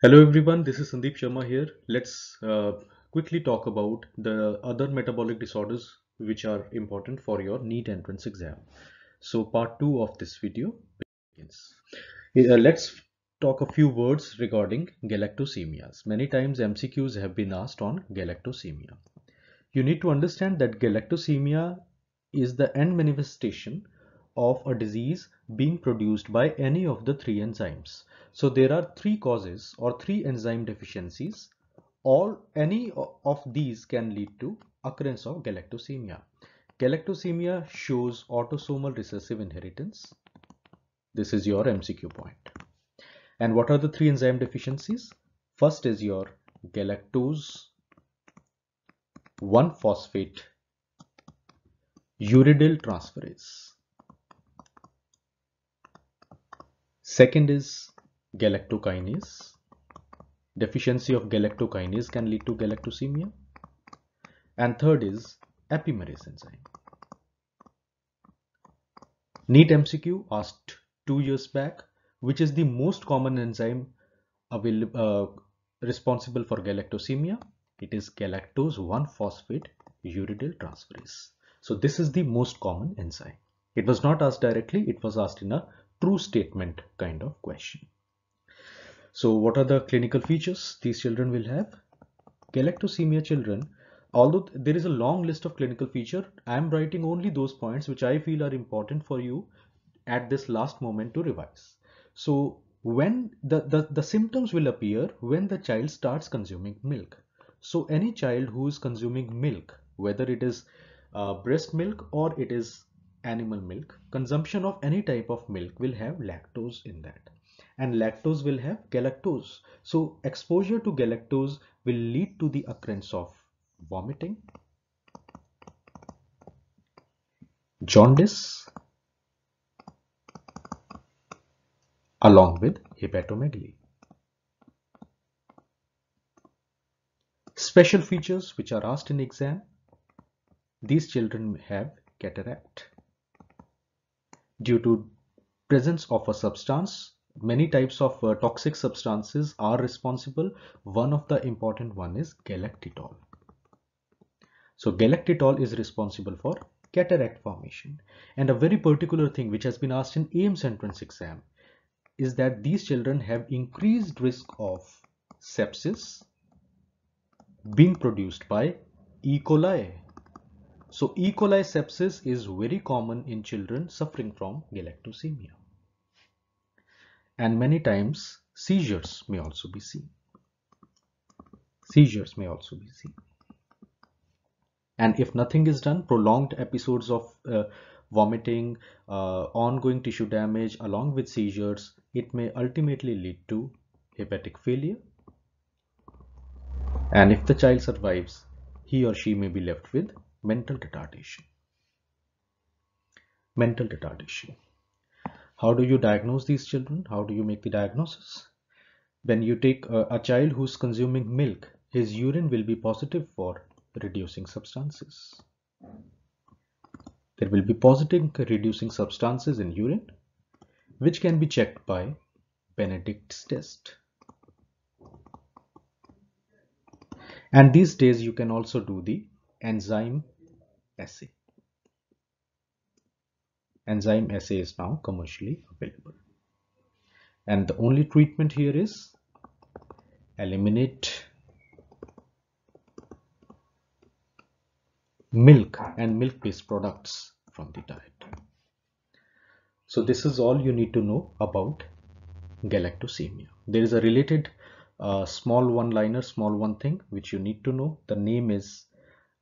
Hello everyone, this is Sandeep Sharma here. Let's uh, quickly talk about the other metabolic disorders which are important for your NEET entrance exam. So part 2 of this video begins. Uh, let's talk a few words regarding galactosemias. Many times MCQs have been asked on galactosemia. You need to understand that galactosemia is the end manifestation of a disease being produced by any of the three enzymes. So there are three causes or three enzyme deficiencies. All any of these can lead to occurrence of galactosemia. Galactosemia shows autosomal recessive inheritance. This is your MCQ point. And what are the three enzyme deficiencies? First is your galactose 1-phosphate uridyl transferase. Second is galactokinase. Deficiency of galactokinase can lead to galactosemia. And third is epimerase enzyme. NEET MCQ asked two years back, which is the most common enzyme uh, responsible for galactosemia it is galactose 1-phosphate uridyl transferase. So this is the most common enzyme. It was not asked directly, it was asked in a true statement kind of question. So what are the clinical features these children will have? Galactosemia children, although there is a long list of clinical feature, I am writing only those points which I feel are important for you at this last moment to revise. So when the, the, the symptoms will appear when the child starts consuming milk. So any child who is consuming milk, whether it is uh, breast milk or it is animal milk, consumption of any type of milk will have lactose in that. And lactose will have galactose. So exposure to galactose will lead to the occurrence of vomiting, jaundice, along with hepatomegaly. Special features which are asked in exam. These children have cataract. Due to presence of a substance, many types of uh, toxic substances are responsible. One of the important one is galactitol. So galactitol is responsible for cataract formation. And a very particular thing which has been asked in AIIMS entrance exam is that these children have increased risk of sepsis, being produced by E. coli. So E. coli sepsis is very common in children suffering from galactosemia. And many times seizures may also be seen. Seizures may also be seen. And if nothing is done, prolonged episodes of uh, vomiting, uh, ongoing tissue damage along with seizures, it may ultimately lead to hepatic failure and if the child survives, he or she may be left with mental retardation. Mental retardation. How do you diagnose these children? How do you make the diagnosis? When you take a, a child who's consuming milk, his urine will be positive for reducing substances. There will be positive reducing substances in urine, which can be checked by Benedict's test. and these days you can also do the enzyme assay enzyme assay is now commercially available. And the only treatment here is eliminate milk and milk based products from the diet. So this is all you need to know about galactosemia. There is a related uh, small one liner small one thing which you need to know. The name is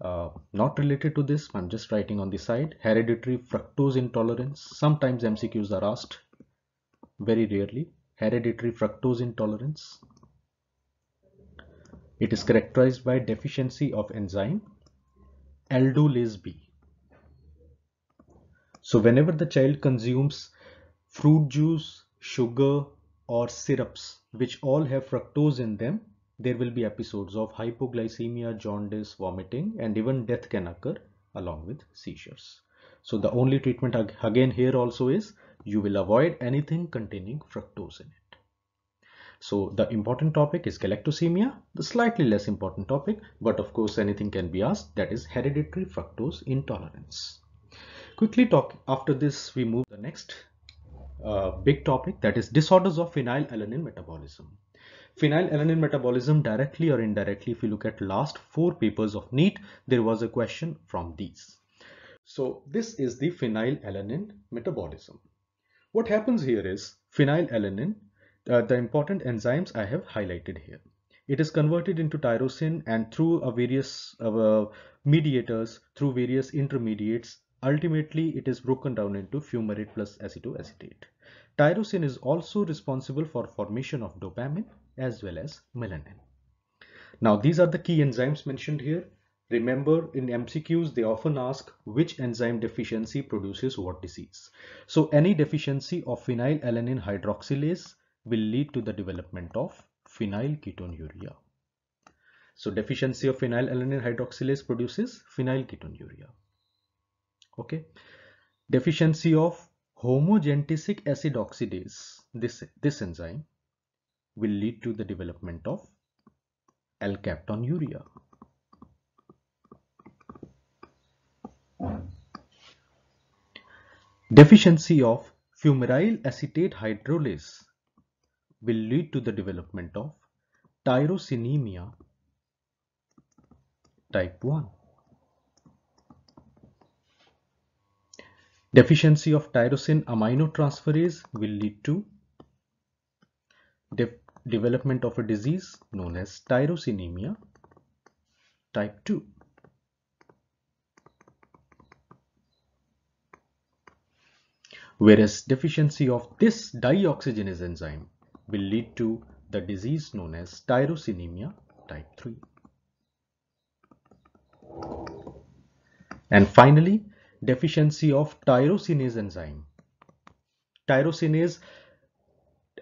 uh, not related to this I'm just writing on the side. Hereditary fructose intolerance. Sometimes MCQs are asked very rarely hereditary fructose intolerance. It is characterized by deficiency of enzyme aldolase B. So whenever the child consumes fruit juice sugar or syrups which all have fructose in them, there will be episodes of hypoglycemia, jaundice, vomiting, and even death can occur along with seizures. So the only treatment again here also is you will avoid anything containing fructose in it. So the important topic is galactosemia, the slightly less important topic, but of course anything can be asked, that is hereditary fructose intolerance. Quickly talk, after this we move the next uh, big topic that is disorders of phenylalanine metabolism. Phenylalanine metabolism directly or indirectly, if you look at last four papers of NEET, there was a question from these. So this is the phenylalanine metabolism. What happens here is phenylalanine, uh, the important enzymes I have highlighted here. It is converted into tyrosine and through various uh, mediators, through various intermediates, ultimately it is broken down into fumarate plus acetoacetate. Tyrosine is also responsible for formation of dopamine as well as melanin. Now these are the key enzymes mentioned here. Remember in MCQs they often ask which enzyme deficiency produces what disease. So any deficiency of phenylalanine hydroxylase will lead to the development of phenylketonuria. So deficiency of phenylalanine hydroxylase produces phenylketonuria. Okay. Deficiency of homogentisic acid oxidase, this, this enzyme will lead to the development of alkaptonuria. Deficiency of fumaryl acetate hydrolase will lead to the development of tyrosinemia type 1. Deficiency of tyrosine aminotransferase will lead to de development of a disease known as tyrosinemia type 2. whereas deficiency of this dioxygenase enzyme will lead to the disease known as tyrosinemia type 3. And finally, deficiency of tyrosinase enzyme. Tyrosinase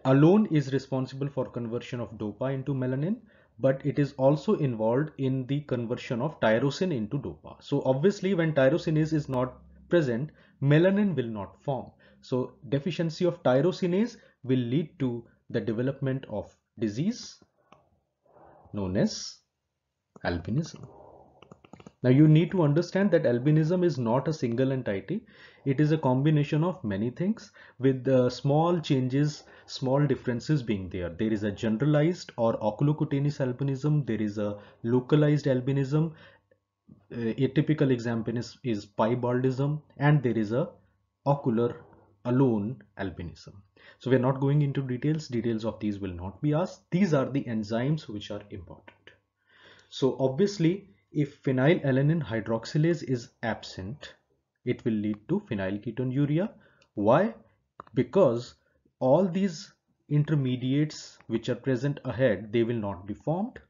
alone is responsible for conversion of dopa into melanin, but it is also involved in the conversion of tyrosine into dopa. So obviously when tyrosinase is not present, melanin will not form. So deficiency of tyrosinase will lead to the development of disease known as albinism. Now you need to understand that albinism is not a single entity. It is a combination of many things with uh, small changes, small differences being there. There is a generalized or oculocutaneous albinism. There is a localized albinism. Uh, a typical example is, is piebaldism and there is a ocular alone albinism. So we're not going into details. Details of these will not be asked. These are the enzymes which are important. So obviously, if phenylalanine hydroxylase is absent, it will lead to phenylketonuria. Why? Because all these intermediates which are present ahead, they will not be formed.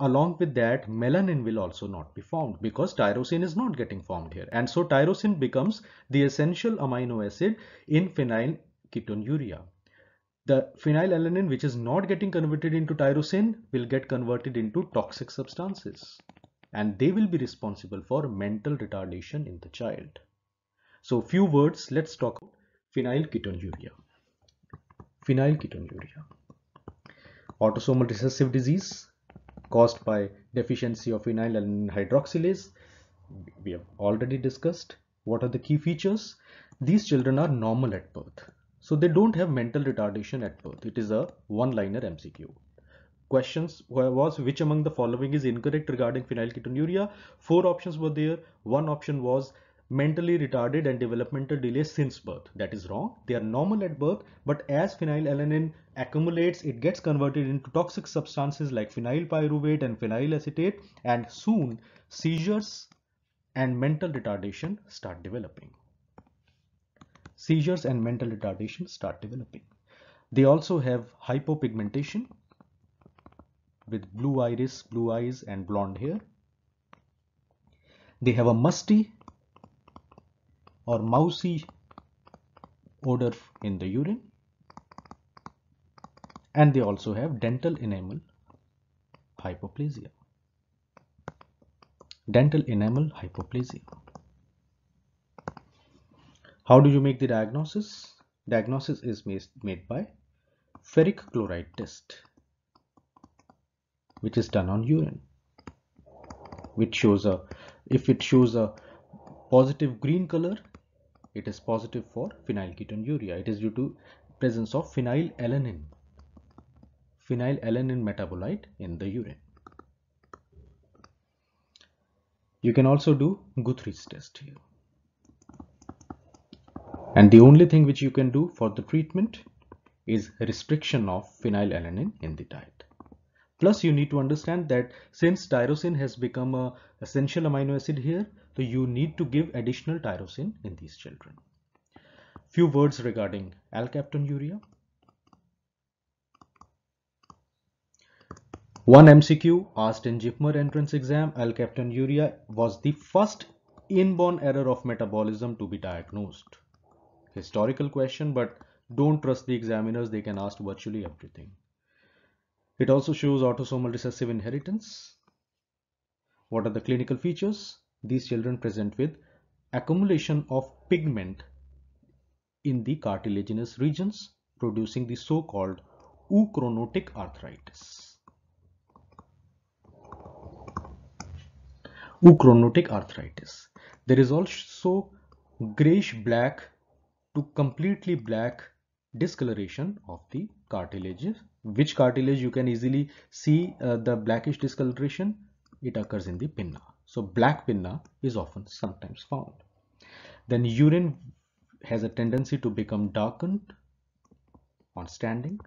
Along with that, melanin will also not be formed because tyrosine is not getting formed here. And so tyrosine becomes the essential amino acid in phenylketonuria. The phenylalanine which is not getting converted into tyrosine will get converted into toxic substances and they will be responsible for mental retardation in the child. So few words, let's talk about phenylketonuria. Phenylketonuria. Autosomal recessive disease caused by deficiency of phenylalanine hydroxylase. We have already discussed what are the key features. These children are normal at birth. So they don't have mental retardation at birth. It is a one-liner MCQ. Questions was which among the following is incorrect regarding phenylketonuria? Four options were there. One option was mentally retarded and developmental delay since birth. That is wrong. They are normal at birth, but as phenylalanine accumulates, it gets converted into toxic substances like phenylpyruvate and phenylacetate, and soon seizures and mental retardation start developing. Seizures and mental retardation start developing. They also have hypopigmentation with blue iris, blue eyes and blonde hair. They have a musty or mousy odor in the urine and they also have dental enamel hypoplasia dental enamel hypoplasia how do you make the diagnosis? Diagnosis is made by ferric chloride test which is done on urine which shows a if it shows a positive green color it is positive for phenylketonuria it is due to presence of phenylalanine phenylalanine metabolite in the urine. You can also do Guthrie's test here and the only thing which you can do for the treatment is restriction of phenylalanine in the diet. Plus you need to understand that since tyrosine has become a essential amino acid here so you need to give additional tyrosine in these children. Few words regarding alkaptonuria one mcq asked in JIPMER entrance exam alkaptonuria was the first inborn error of metabolism to be diagnosed historical question but don't trust the examiners. They can ask virtually everything. It also shows autosomal recessive inheritance. What are the clinical features? These children present with accumulation of pigment in the cartilaginous regions producing the so-called ochronotic arthritis. Ochronotic arthritis. There is also grayish black to completely black discoloration of the cartilage which cartilage? You can easily see uh, the blackish discoloration. It occurs in the pinna. So black pinna is often sometimes found. Then urine has a tendency to become darkened on standing.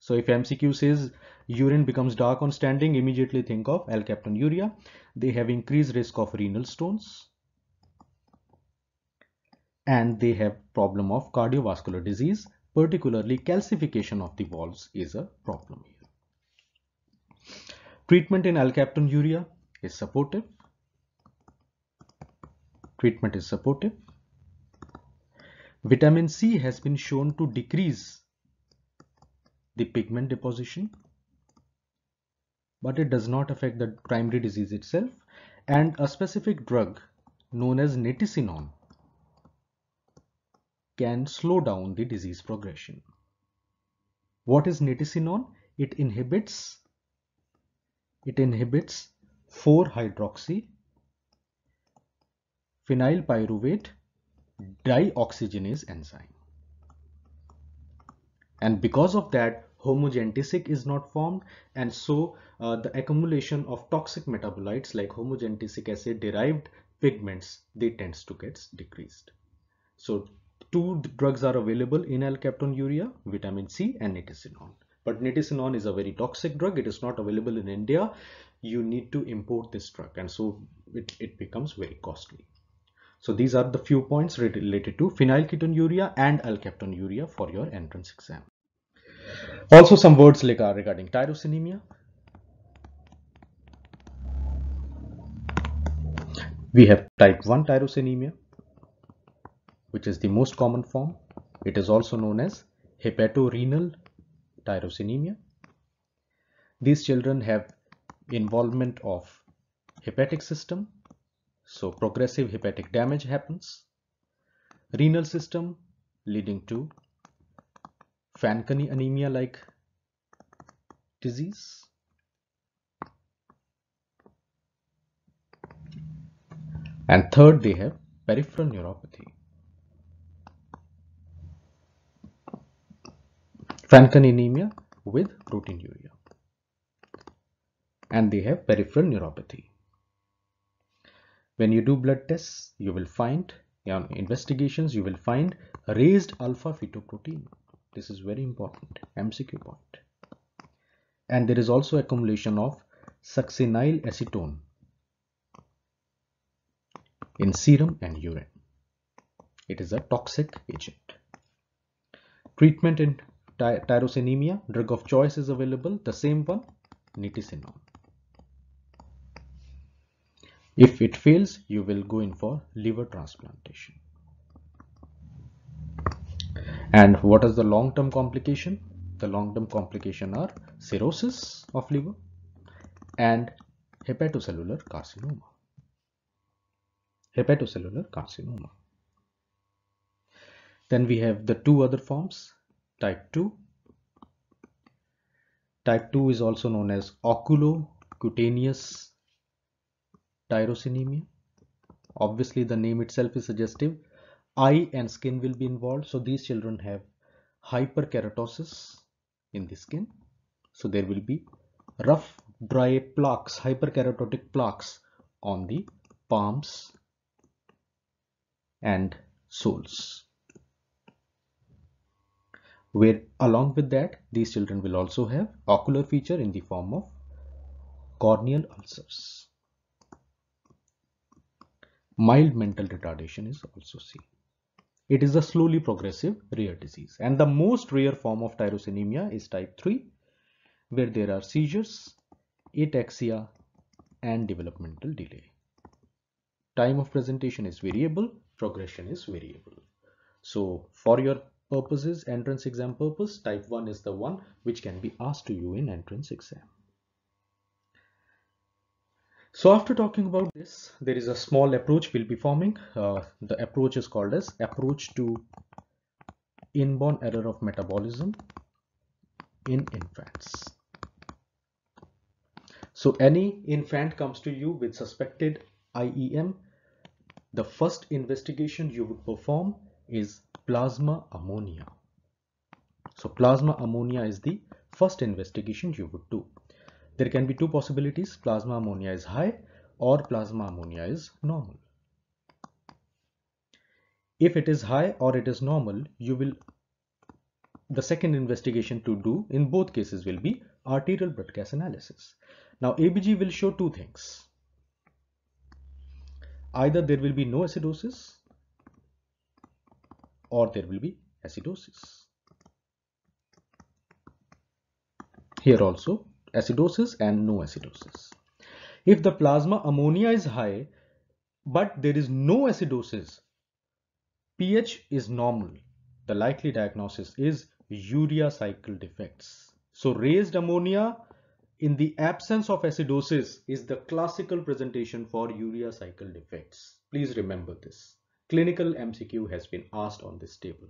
So if MCQ says urine becomes dark on standing immediately think of alkaptonuria they have increased risk of renal stones and they have problem of cardiovascular disease particularly calcification of the valves is a problem here. Treatment in alkaptonuria is supportive. Treatment is supportive. Vitamin c has been shown to decrease the pigment deposition but it does not affect the primary disease itself. And a specific drug known as nitisinone can slow down the disease progression. What is nitisinone? It inhibits it inhibits 4-hydroxy phenylpyruvate dioxygenase enzyme. And because of that, homogentisic is not formed and so uh, the accumulation of toxic metabolites like homogentisic acid derived pigments they tends to get decreased. So two drugs are available in alkaptonuria, vitamin C and nitisinone. But nitisinone is a very toxic drug. It is not available in India. You need to import this drug and so it, it becomes very costly. So these are the few points related to phenylketonuria and alkaptonuria for your entrance exam. Also some words uh, regarding tyrosinemia. We have type 1 tyrosinemia which is the most common form. It is also known as hepatorenal tyrosinemia. These children have involvement of hepatic system, so progressive hepatic damage happens. Renal system leading to Fanconi anemia like disease. And third, they have peripheral neuropathy. Fanconi anemia with proteinuria and they have peripheral neuropathy. When you do blood tests, you will find on investigations, you will find raised alpha fetoprotein. This is very important, MCQ point. And there is also accumulation of succinyl acetone in serum and urine. It is a toxic agent. Treatment in Ty tyrosinemia, drug of choice is available, the same one, nitisinone. If it fails, you will go in for liver transplantation. And what is the long-term complication? The long-term complication are cirrhosis of liver and hepatocellular carcinoma. Hepatocellular carcinoma. Then we have the two other forms, type 2 Type 2 is also known as oculocutaneous tyrosinemia. Obviously, the name itself is suggestive. Eye and skin will be involved. So these children have hyperkeratosis in the skin. So there will be rough, dry plaques, hyperkeratotic plaques on the palms and soles. Where along with that, these children will also have ocular feature in the form of corneal ulcers. Mild mental retardation is also seen. It is a slowly progressive rare disease and the most rare form of tyrosinemia is type 3 where there are seizures, ataxia and developmental delay. Time of presentation is variable, progression is variable. So for your purposes, entrance exam purpose, type 1 is the one which can be asked to you in entrance exam. So after talking about this, there is a small approach we'll be forming. Uh, the approach is called as approach to inborn error of metabolism in infants. So any infant comes to you with suspected IEM, the first investigation you would perform is plasma ammonia. So plasma ammonia is the first investigation you would do. There can be two possibilities. Plasma ammonia is high or plasma ammonia is normal. If it is high or it is normal, you will the second investigation to do in both cases will be arterial blood gas analysis. Now ABG will show two things. Either there will be no acidosis or there will be acidosis. Here also acidosis and no acidosis. If the plasma ammonia is high, but there is no acidosis, pH is normal. The likely diagnosis is urea cycle defects. So raised ammonia in the absence of acidosis is the classical presentation for urea cycle defects. Please remember this. Clinical MCQ has been asked on this table.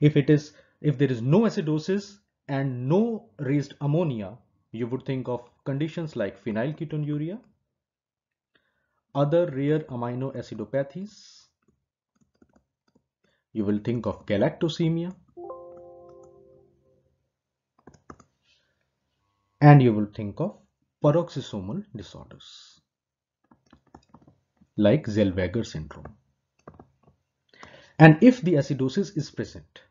If it is, if there is no acidosis and no raised ammonia, you would think of conditions like phenylketonuria, other rare amino acidopathies. You will think of galactosemia. And you will think of peroxisomal disorders like Zellweger syndrome. And if the acidosis is present,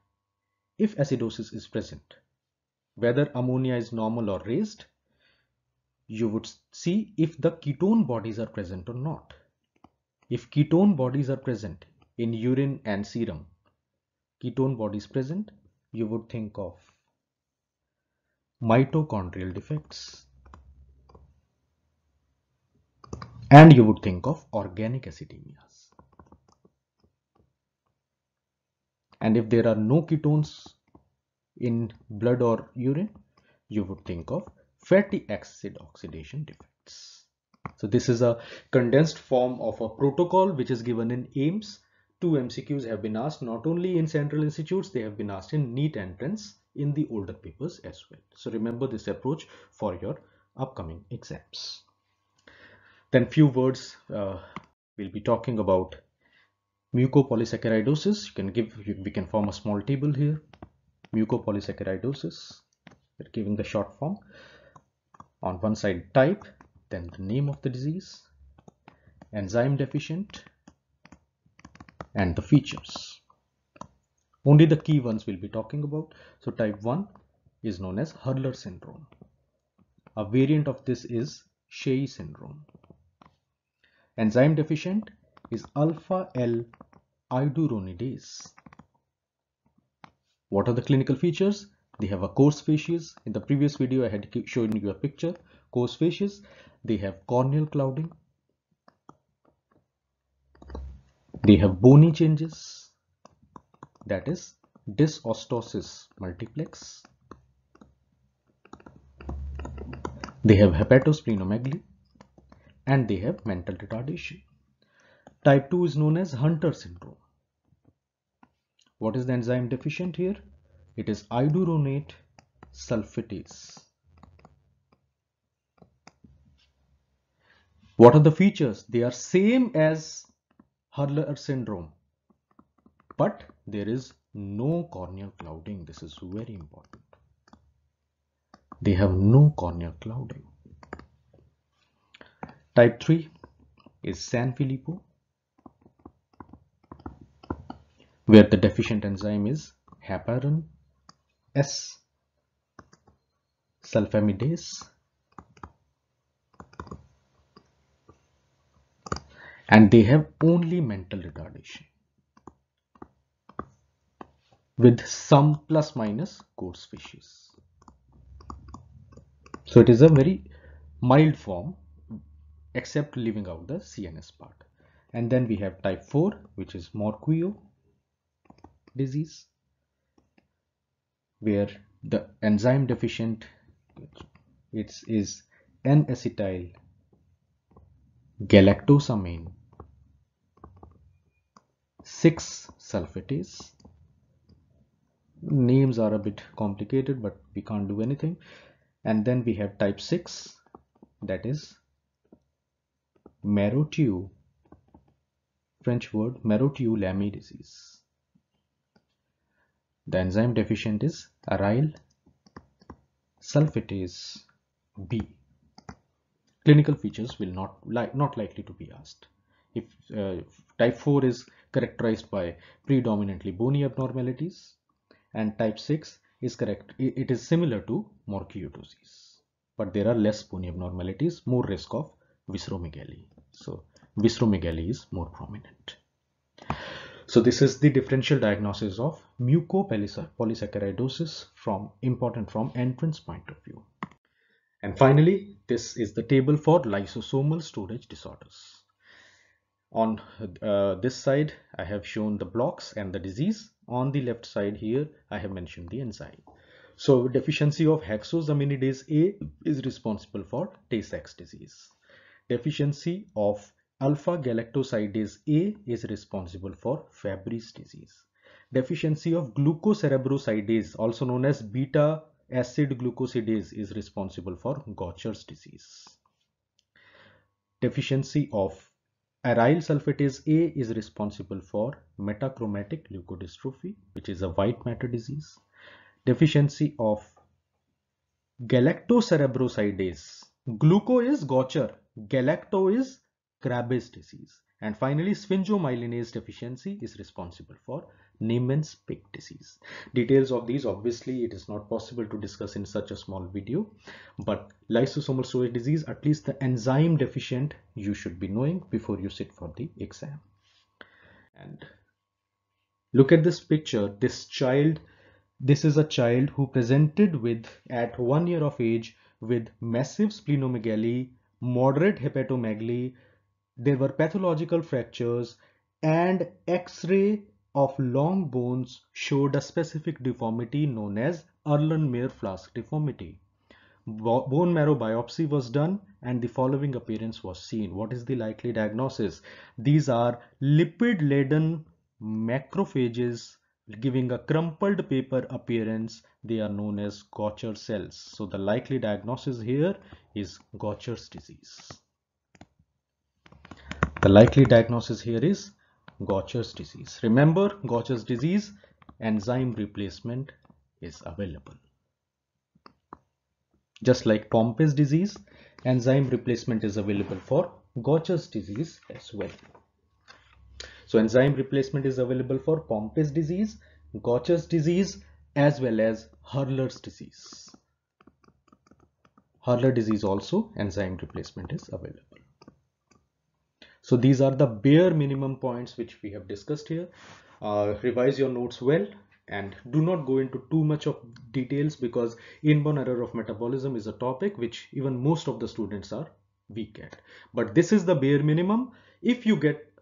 if acidosis is present, whether ammonia is normal or raised, you would see if the ketone bodies are present or not. If ketone bodies are present in urine and serum, ketone bodies present, you would think of mitochondrial defects and you would think of organic acidemias. And if there are no ketones in blood or urine, you would think of fatty acid oxidation defects. So this is a condensed form of a protocol which is given in AIIMS. Two MCQs have been asked not only in central institutes, they have been asked in NEET entrance in the older papers as well. So remember this approach for your upcoming exams. Then few words uh, we'll be talking about mucopolysaccharidosis. You can give, we can form a small table here. Mucopolysaccharidosis. We're giving the short form. On one side type then the name of the disease enzyme deficient and the features. Only the key ones we'll be talking about. So type 1 is known as Hurler syndrome. A variant of this is Scheie syndrome. Enzyme deficient is alpha L iduronidase what are the clinical features? They have a coarse facies. In the previous video, I had shown you a picture. Coarse facies. They have corneal clouding. They have bony changes. That is dysostosis multiplex. They have hepatosplenomegaly and they have mental retardation. Type 2 is known as Hunter syndrome. What is the enzyme deficient here? It is iduronate sulfatase. What are the features? They are same as Hurler syndrome, but there is no corneal clouding. This is very important. They have no corneal clouding. Type 3 is Sanfilippo. Where the deficient enzyme is heparin S sulfamidase and they have only mental retardation with some plus minus coarse facies. So it is a very mild form except leaving out the CNS part. And then we have type 4 which is Morquio disease where the enzyme deficient it is N-acetyl galactosamine 6 sulfatase. Names are a bit complicated but we can't do anything. And then we have type 6 that is Maroteaux French word Maroteaux Lamy disease the enzyme deficient is aryl sulfatase B. Clinical features will not like not likely to be asked. If uh, type 4 is characterized by predominantly bony abnormalities and type 6 is correct it is similar to morchiosis but there are less bony abnormalities more risk of visceromegaly so visceromegaly is more prominent so this is the differential diagnosis of mucopolysaccharidosis from important from entrance point of view. And finally this is the table for lysosomal storage disorders. On uh, this side I have shown the blocks and the disease. On the left side here I have mentioned the enzyme. So deficiency of hexosaminidase A is responsible for Tay-Sachs disease. Deficiency of alpha galactosidase A is responsible for Fabry's disease deficiency of glucocerebrosidase also known as beta acid glucosidase is responsible for Gaucher's disease deficiency of Aryl sulfatase A is responsible for metachromatic leukodystrophy, which is a white matter disease. Deficiency of galactocerebrosidase. Gluco is Gaucher, galacto is Krabbe's disease. And finally, sphingomyelinase deficiency is responsible for Niemann Pick disease. Details of these obviously it is not possible to discuss in such a small video but lysosomal storage disease at least the enzyme deficient you should be knowing before you sit for the exam. And look at this picture this child this is a child who presented with at one year of age with massive splenomegaly moderate hepatomegaly there were pathological fractures and x-ray of long bones showed a specific deformity known as Erlenmeyer flask deformity. Bone marrow biopsy was done and the following appearance was seen. What is the likely diagnosis? These are lipid-laden macrophages giving a crumpled paper appearance. They are known as Gaucher cells. So the likely diagnosis here is Gaucher's disease. The likely diagnosis here is Gaucher's disease. Remember Gaucher's disease enzyme replacement is available. Just like Pompe's disease, enzyme replacement is available for Gaucher's disease as well. So enzyme replacement is available for Pompe's disease, Gaucher's disease as well as Hurler's disease. Hurler disease also enzyme replacement is available. So these are the bare minimum points which we have discussed here. Uh, revise your notes well and do not go into too much of details because inborn error of metabolism is a topic which even most of the students are weak at. But this is the bare minimum. If you get,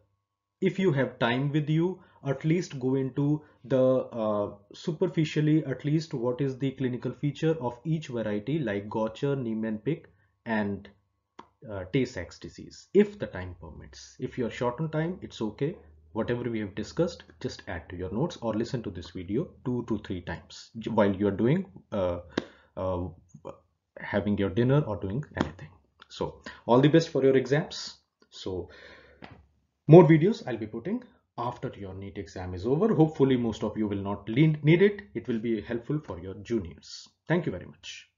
if you have time with you, at least go into the uh, superficially at least what is the clinical feature of each variety like Gaucher, Niemann-Pick and uh, Tay-Sachs disease if the time permits. If you're short on time, it's okay. Whatever we have discussed, just add to your notes or listen to this video two to three times while you're doing uh, uh, having your dinner or doing anything. So all the best for your exams so more videos i'll be putting after your NEET exam is over hopefully most of you will not need it it will be helpful for your juniors thank you very much